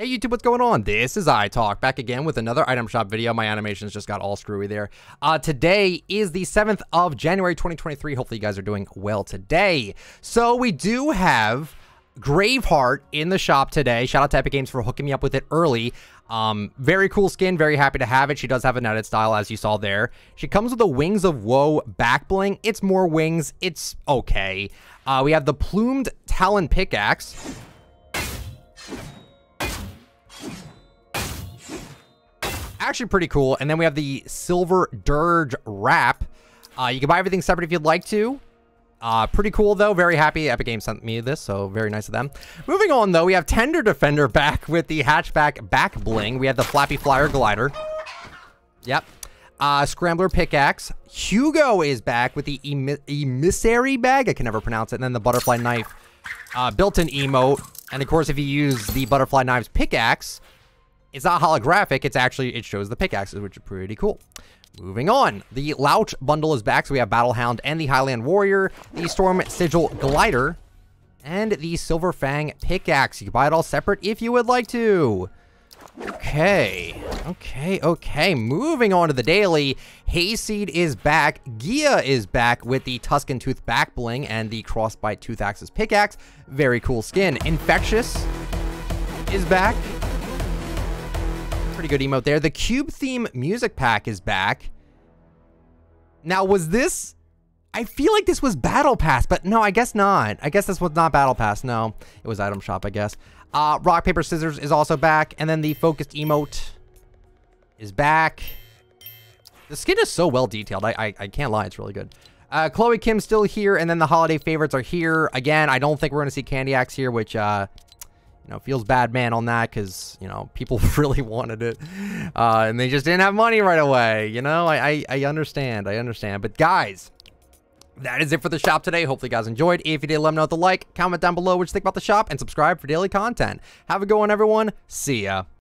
Hey YouTube, what's going on? This is iTalk, back again with another item shop video. My animations just got all screwy there. Uh, today is the 7th of January 2023. Hopefully you guys are doing well today. So we do have Graveheart in the shop today. Shout out to Epic Games for hooking me up with it early. Um, very cool skin, very happy to have it. She does have an edit style, as you saw there. She comes with the Wings of Woe back bling. It's more wings. It's okay. Uh, we have the Plumed Talon Pickaxe. Actually pretty cool. And then we have the Silver Dirge Wrap. Uh, you can buy everything separate if you'd like to. Uh, pretty cool, though. Very happy Epic Games sent me this, so very nice of them. Moving on, though, we have Tender Defender back with the hatchback back bling. We have the Flappy Flyer Glider. Yep. Uh, Scrambler Pickaxe. Hugo is back with the Emissary Bag. I can never pronounce it. And then the Butterfly Knife. Uh, Built-in emote. And, of course, if you use the Butterfly Knives Pickaxe, it's not holographic. It's actually, it shows the pickaxes, which are pretty cool. Moving on, the Louch bundle is back. So we have Battlehound and the Highland Warrior, the Storm Sigil Glider, and the Silver Fang pickaxe. You can buy it all separate if you would like to. Okay, okay, okay. Moving on to the daily. Hayseed is back. Gia is back with the Tuscan Tooth back bling and the Crossbite Tooth Axis pickaxe. Very cool skin. Infectious is back pretty good emote there. The Cube theme music pack is back. Now, was this... I feel like this was Battle Pass, but no, I guess not. I guess this was not Battle Pass. No, it was Item Shop, I guess. Uh, Rock, Paper, Scissors is also back. And then the Focused Emote is back. The skin is so well detailed. I, I, I can't lie. It's really good. Uh, Chloe Kim's still here, and then the holiday favorites are here. Again, I don't think we're going to see Candy Axe here, which uh, you know, feels bad man on that because, you know, people really wanted it. Uh, and they just didn't have money right away. You know, I, I, I understand. I understand. But guys, that is it for the shop today. Hopefully you guys enjoyed. If you did, let me know with a like, comment down below what you think about the shop, and subscribe for daily content. Have a good one, everyone. See ya.